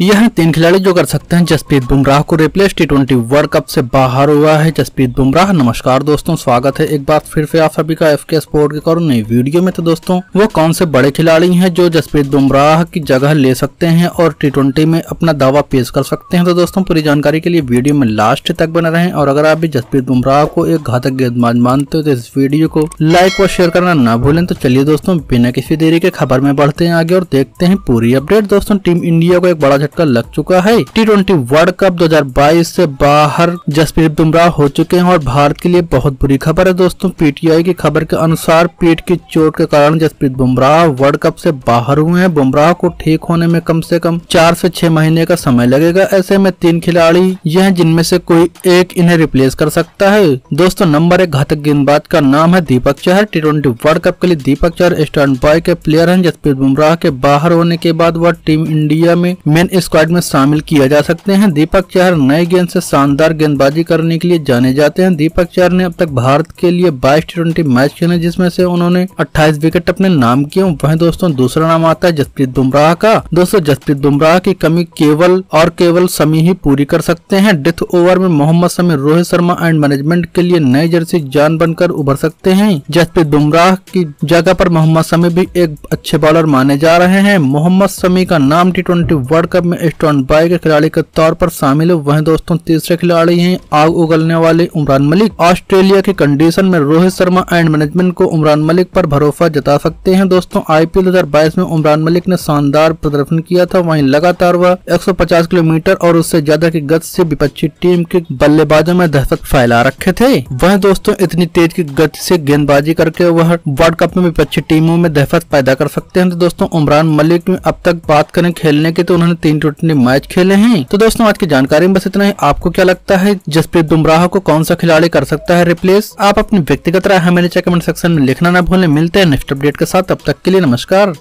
यह तीन खिलाड़ी जो कर सकते हैं, जसप्रीत बुमराह को replace T twenty world cup से बाहर हुआ है। जसप्रीत बुमराह, नमस्कार दोस्तों, स्वागत है एक बार फिर से आप सभी का एफ़ के स्पोर्ट के और नई वीडियो में। तो दोस्तों, वो कौन से बड़े खिलाड़ी हैं जो जसप्रीत बुमराह की जगह ले सकते हैं और टी ट्वेंटी में अपना दावा पेश कर सकते हैं? तो दोस्तों, पूरी जानकारी के लिए वीडियो में लास्ट तक बने रहे और अगर आप भी जसप्रीत बुमराह को एक घातक गेंदबाज मानते हो तो इस वीडियो को लाइक व शेयर करना न भूलें। तो चलिए दोस्तों, बिना किसी देरी के खबर में बढ़ते हैं आगे और देखते हैं पूरी अपडेट दोस्तों टीम इंडिया को एक बड़ा झटका लग चुका है। टी ट्वेंटी वर्ल्ड कप 2022 से बाहर जसप्रीत बुमराह हो चुके हैं और भारत के लिए बहुत बुरी खबर है दोस्तों। पीटीआई की खबर के अनुसार पीठ की चोट के कारण जसप्रीत बुमराह वर्ल्ड कप से बाहर हुए हैं। बुमराह को ठीक होने में कम से कम चार से छह महीने का समय लगेगा। ऐसे में तीन खिलाड़ी यह जिनमें से कोई एक इन्हें रिप्लेस कर सकता है। दोस्तों, नंबर एक घातक गेंदबाज का नाम है Deepak Chahar. T twenty world cup के लिए दीपक चहर स्टैंड बॉय के प्लेयर हैं। जसप्रीत बुमराह के बाहर होने के बाद वह टीम इंडिया में मेन स्क्वाड में शामिल किया जा सकते हैं। दीपक चहर नए गेंद से शानदार गेंदबाजी करने के लिए जाने जाते हैं। दीपक चहर ने अब तक भारत के लिए बाईस टी मैच खेले, जिसमें से उन्होंने 28 विकेट अपने नाम किए। वहीं दोस्तों, दूसरा नाम आता है जसप्रीत बुमराह का। दोस्तों, जसप्रीत बुमराह की कमी केवल और केवल समी ही पूरी कर सकते हैं। डेथ ओवर में मोहम्मद समी रोहित शर्मा एंड मैनेजमेंट के लिए नई जर्सी जान बनकर उभर सकते हैं। जसप्रीत बुमराह की जगह पर मोहम्मद समी भी एक अच्छे बॉलर माने जा रहे हैं। मोहम्मद समी का नाम टी वर्ल्ड कप में स्टॉन्ड बाई के खिलाड़ी के तौर पर शामिल है। वहीं दोस्तों, तीसरे खिलाड़ी हैं आग उगलने वाले उमरान मलिक। ऑस्ट्रेलिया की कंडीशन में रोहित शर्मा एंड मैनेजमेंट को उमरान मलिक पर भरोसा जता सकते हैं। दोस्तों, आईपीएल 2022 में उमरान मलिक ने शानदार प्रदर्शन किया था। वहीं लगातार वह 150 किलोमीटर और उससे ज़्यादा की गति से विपक्षी टीम के बल्लेबाजों में दहशत फैला रखे थे। वह दोस्तों, इतनी तेज की गति से गेंदबाजी करके वह वर्ल्ड कप में विपक्षी टीमों में दहशत पैदा कर सकते हैं। तो दोस्तों, उमरान मलिक में अब तक बात करें खेलने की तो उन्होंने तीन ट्वेंटी मैच खेले हैं। तो दोस्तों, आज की जानकारी में बस इतना ही। आपको क्या लगता है, जसप्रीत बुमराह को कौन सा खिलाड़ी कर सकता है रिप्लेस आप अपनी व्यक्तिगत राय हमें नीचे कमेंट सेक्शन में लिखना न भूलें। मिलते हैं नेक्स्ट अपडेट के साथ। अब तक के लिए नमस्कार।